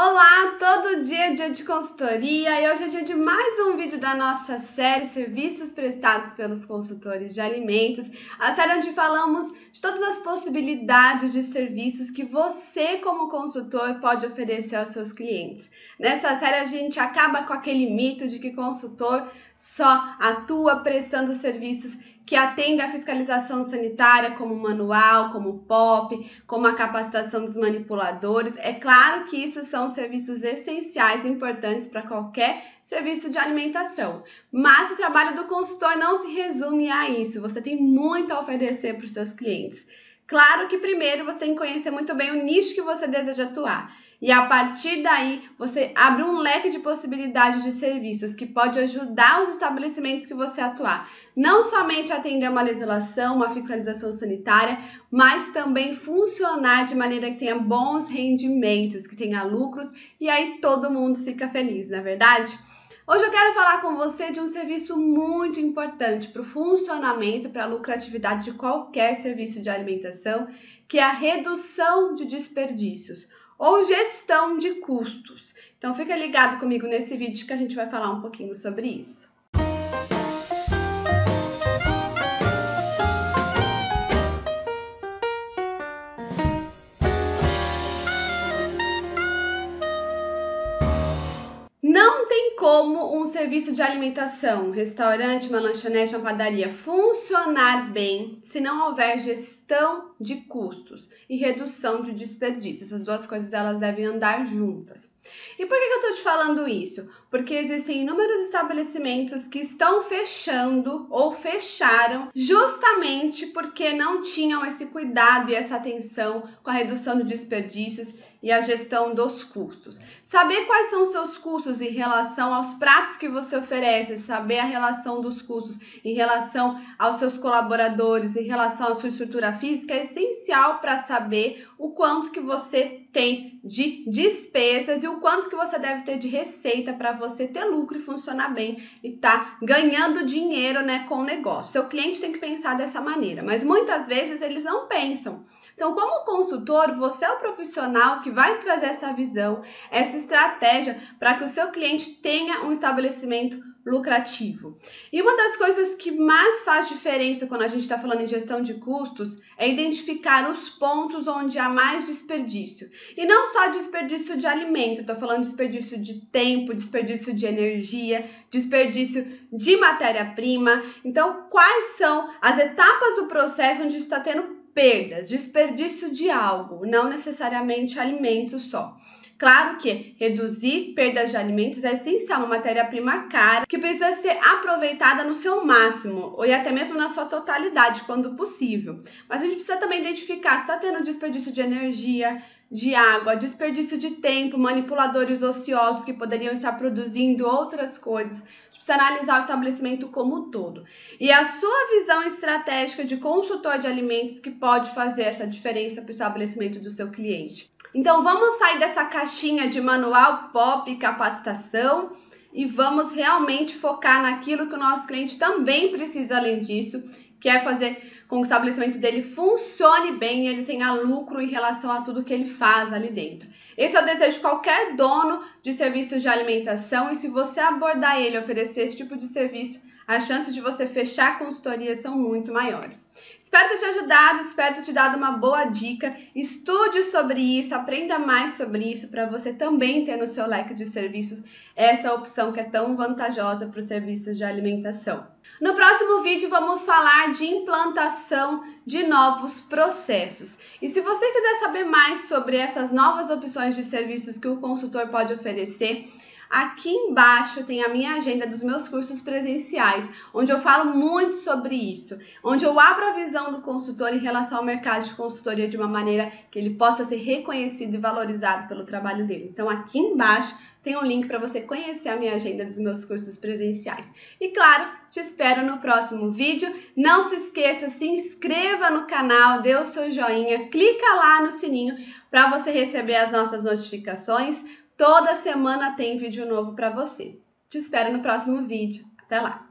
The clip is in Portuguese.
Olá, todo dia é dia de consultoria e hoje é dia de mais um vídeo da nossa série Serviços Prestados pelos Consultores de Alimentos, a série onde falamos de todas as possibilidades de serviços que você, como consultor, pode oferecer aos seus clientes. Nessa série, a gente acaba com aquele mito de que consultor só atua prestando serviços que atende à fiscalização sanitária, como manual, como POP, como a capacitação dos manipuladores. É claro que isso são serviços essenciais, importantes para qualquer serviço de alimentação. Mas o trabalho do consultor não se resume a isso. Você tem muito a oferecer para os seus clientes. Claro que primeiro você tem que conhecer muito bem o nicho que você deseja atuar. E a partir daí, você abre um leque de possibilidades de serviços que pode ajudar os estabelecimentos que você atuar. Não somente atender uma legislação, uma fiscalização sanitária, mas também funcionar de maneira que tenha bons rendimentos, que tenha lucros e aí todo mundo fica feliz, não é verdade? Hoje eu quero falar com você de um serviço muito importante para o funcionamento, para a lucratividade de qualquer serviço de alimentação, que é a redução de desperdícios ou gestão de custos. Então fica ligado comigo nesse vídeo que a gente vai falar um pouquinho sobre isso. Como um serviço de alimentação, restaurante, uma lanchonete, uma padaria funcionar bem se não houver gestão de custos e redução de desperdício. Essas duas coisas elas devem andar juntas. E por que, eu estou te falando isso? Porque existem inúmeros estabelecimentos que estão fechando ou fecharam justamente porque não tinham esse cuidado e essa atenção com a redução de desperdícios e a gestão dos custos. Saber quais são os seus custos em relação aos pratos que você oferece, saber a relação dos custos em relação aos seus colaboradores, em relação à sua estrutura física é essencial para saber o quanto que você tem de despesas e o quanto que você deve ter de receita para você ter lucro e funcionar bem e tá ganhando dinheiro, né, com o negócio. Seu cliente tem que pensar dessa maneira, mas muitas vezes eles não pensam. Então, como consultor, você é o profissional que vai trazer essa visão, essa estratégia para que o seu cliente tenha um estabelecimento lucrativo. E uma das coisas que mais faz diferença quando a gente está falando em gestão de custos é identificar os pontos onde há mais desperdício. E não só desperdício de alimento, estou falando desperdício de tempo, desperdício de energia, desperdício de matéria-prima. Então, quais são as etapas do processo onde está tendo perdas, desperdício de algo, não necessariamente alimento só. Claro que reduzir perdas de alimentos é essencial, uma matéria-prima cara que precisa ser aproveitada no seu máximo, ou até mesmo na sua totalidade, quando possível. Mas a gente precisa também identificar se está tendo desperdício de energia, de água, desperdício de tempo, manipuladores ociosos que poderiam estar produzindo outras coisas. A gente precisa analisar o estabelecimento como um todo. E a sua visão estratégica de consultor de alimentos que pode fazer essa diferença para o estabelecimento do seu cliente. Então vamos sair dessa caixinha de manual pop e capacitação e vamos realmente focar naquilo que o nosso cliente também precisa além disso, que é fazer com que o estabelecimento dele funcione bem e ele tenha lucro em relação a tudo que ele faz ali dentro. Esse é o desejo de qualquer dono de serviços de alimentação e se você abordar ele, oferecer esse tipo de serviço, as chances de você fechar consultoria são muito maiores. Espero ter te ajudado, espero ter te dado uma boa dica. Estude sobre isso, aprenda mais sobre isso para você também ter no seu leque de serviços essa opção que é tão vantajosa para os serviços de alimentação. No próximo vídeo vamos falar de implantação de novos processos. E se você quiser saber mais sobre essas novas opções de serviços que o consultor pode oferecer, Aqui embaixo tem a minha agenda dos meus cursos presenciais, onde eu falo muito sobre isso, onde eu abro a visão do consultor em relação ao mercado de consultoria de uma maneira que ele possa ser reconhecido e valorizado pelo trabalho dele. Então, aqui embaixo tem um link para você conhecer a minha agenda dos meus cursos presenciais. E claro, te espero no próximo vídeo. Não se esqueça, se inscreva no canal, dê o seu joinha, clica lá no sininho para você receber as nossas notificações. Toda semana tem vídeo novo para você. Te espero no próximo vídeo. Até lá!